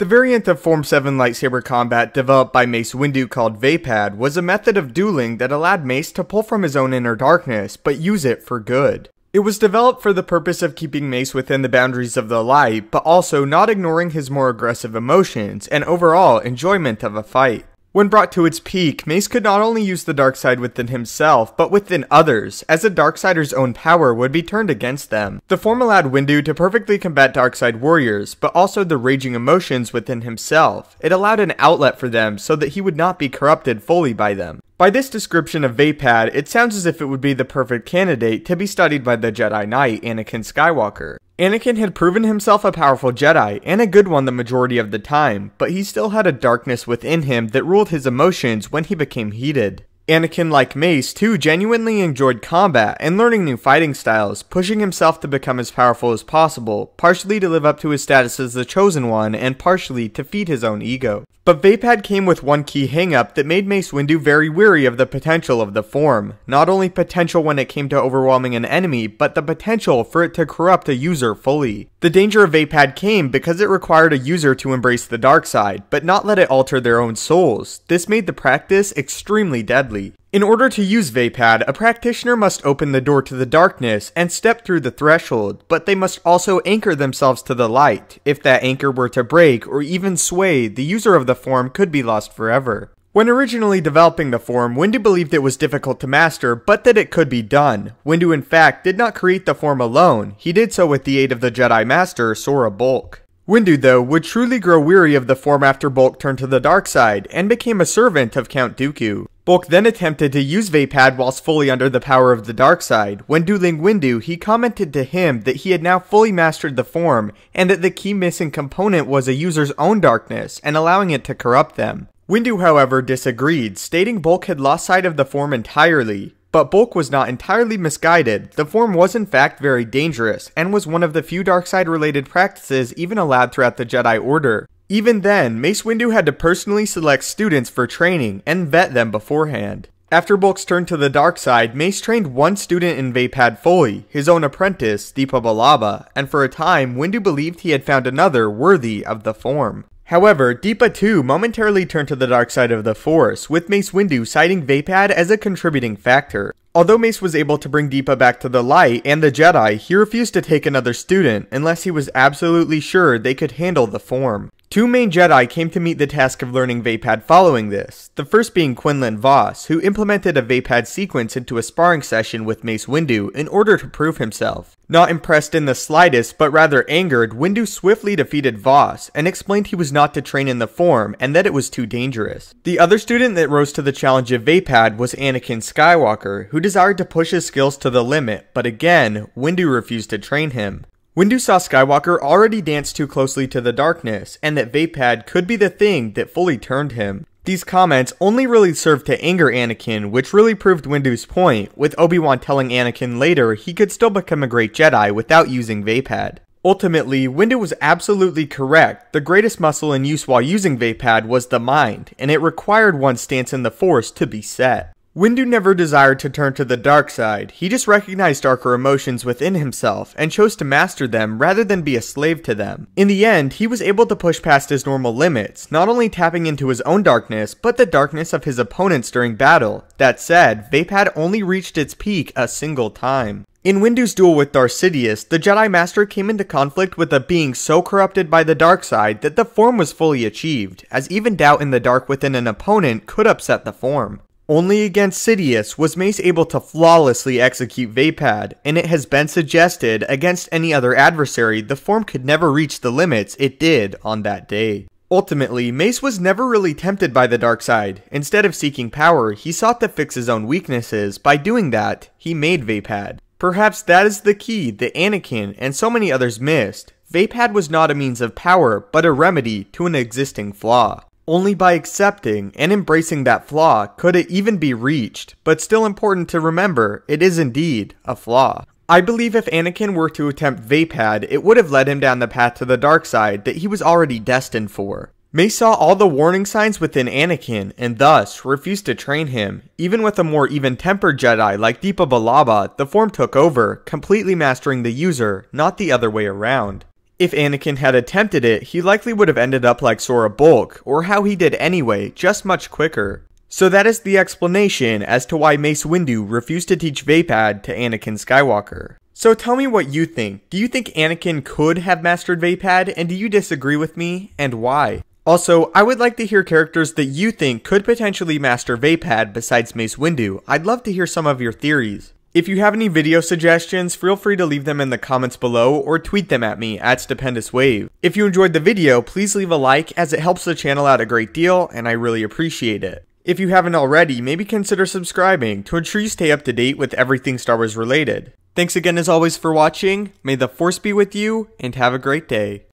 The variant of Form 7 lightsaber combat developed by Mace Windu called Vaapad was a method of dueling that allowed Mace to pull from his own inner darkness, but use it for good. It was developed for the purpose of keeping Mace within the boundaries of the light, but also not ignoring his more aggressive emotions and overall enjoyment of a fight. When brought to its peak, Mace could not only use the dark side within himself, but within others, as a Darksider's own power would be turned against them. The form allowed Windu to perfectly combat Darkside warriors, but also the raging emotions within himself. It allowed an outlet for them so that he would not be corrupted fully by them. By this description of Vaapad, it sounds as if it would be the perfect candidate to be studied by the Jedi Knight, Anakin Skywalker. Anakin had proven himself a powerful Jedi, and a good one the majority of the time, but he still had a darkness within him that ruled his emotions when he became heated. Anakin, like Mace, too genuinely enjoyed combat and learning new fighting styles, pushing himself to become as powerful as possible, partially to live up to his status as the Chosen One, and partially to feed his own ego. But Vaapad came with one key hangup that made Mace Windu very weary of the potential of the form. Not only potential when it came to overwhelming an enemy, but the potential for it to corrupt a user fully. The danger of Vaapad came because it required a user to embrace the dark side, but not let it alter their own souls. This made the practice extremely deadly. In order to use Vaapad, a practitioner must open the door to the darkness and step through the threshold, but they must also anchor themselves to the light. If that anchor were to break or even sway, the user of the form could be lost forever. When originally developing the form, Windu believed it was difficult to master, but that it could be done. Windu in fact did not create the form alone, he did so with the aid of the Jedi Master, Sora Bulq. Windu, though, would truly grow weary of the form after Bulq turned to the dark side, and became a servant of Count Dooku. Bulq then attempted to use Vaapad whilst fully under the power of the dark side. When dueling Windu, he commented to him that he had now fully mastered the form, and that the key missing component was a user's own darkness, and allowing it to corrupt them. Windu, however, disagreed, stating Bulq had lost sight of the form entirely. But Bulq was not entirely misguided. The form was in fact very dangerous, and was one of the few dark side related practices even allowed throughout the Jedi Order. Even then, Mace Windu had to personally select students for training and vet them beforehand. After Bulq's turn to the dark side, Mace trained one student in Vaapad fully, his own apprentice, Depa Billaba, and for a time, Windu believed he had found another worthy of the form. However, Depa too momentarily turned to the dark side of the Force, with Mace Windu citing Vaapad as a contributing factor. Although Mace was able to bring Depa back to the light and the Jedi, he refused to take another student unless he was absolutely sure they could handle the form. Two main Jedi came to meet the task of learning Vaapad following this, the first being Quinlan Vos, who implemented a Vaapad sequence into a sparring session with Mace Windu in order to prove himself. Not impressed in the slightest, but rather angered, Windu swiftly defeated Vos and explained he was not to train in the form and that it was too dangerous. The other student that rose to the challenge of Vaapad was Anakin Skywalker, who desired to push his skills to the limit, but again, Windu refused to train him. Windu saw Skywalker already dance too closely to the darkness, and that Vaapad could be the thing that fully turned him. These comments only really served to anger Anakin, which really proved Windu's point, with Obi-Wan telling Anakin later he could still become a great Jedi without using Vaapad. Ultimately, Windu was absolutely correct. The greatest muscle in use while using Vaapad was the mind, and it required one's stance in the Force to be set. Windu never desired to turn to the dark side, he just recognized darker emotions within himself and chose to master them rather than be a slave to them. In the end, he was able to push past his normal limits, not only tapping into his own darkness, but the darkness of his opponents during battle. That said, Vaapad only reached its peak a single time. In Windu's duel with Darth Sidious, the Jedi Master came into conflict with a being so corrupted by the dark side that the form was fully achieved, as even doubt in the dark within an opponent could upset the form. Only against Sidious was Mace able to flawlessly execute Vaapad, and it has been suggested against any other adversary the form could never reach the limits it did on that day. Ultimately, Mace was never really tempted by the dark side. Instead of seeking power, he sought to fix his own weaknesses. By doing that, he made Vaapad. Perhaps that is the key that Anakin and so many others missed. Vaapad was not a means of power, but a remedy to an existing flaw. Only by accepting and embracing that flaw could it even be reached, but still important to remember, it is indeed a flaw. I believe if Anakin were to attempt Vaapad, it would have led him down the path to the dark side that he was already destined for. May saw all the warning signs within Anakin and thus refused to train him. Even with a more even-tempered Jedi like Depa Billaba, the form took over, completely mastering the user, not the other way around. If Anakin had attempted it, he likely would have ended up like Sora Bulq, or how he did anyway, just much quicker. So that is the explanation as to why Mace Windu refused to teach Vaapad to Anakin Skywalker. So tell me what you think. Do you think Anakin could have mastered Vaapad, and do you disagree with me, and why? Also, I would like to hear characters that you think could potentially master Vaapad besides Mace Windu. I'd love to hear some of your theories. If you have any video suggestions, feel free to leave them in the comments below or tweet them at me at StupendousWave. If you enjoyed the video, please leave a like as it helps the channel out a great deal and I really appreciate it. If you haven't already, maybe consider subscribing to ensure you stay up to date with everything Star Wars related. Thanks again as always for watching, may the force be with you, and have a great day.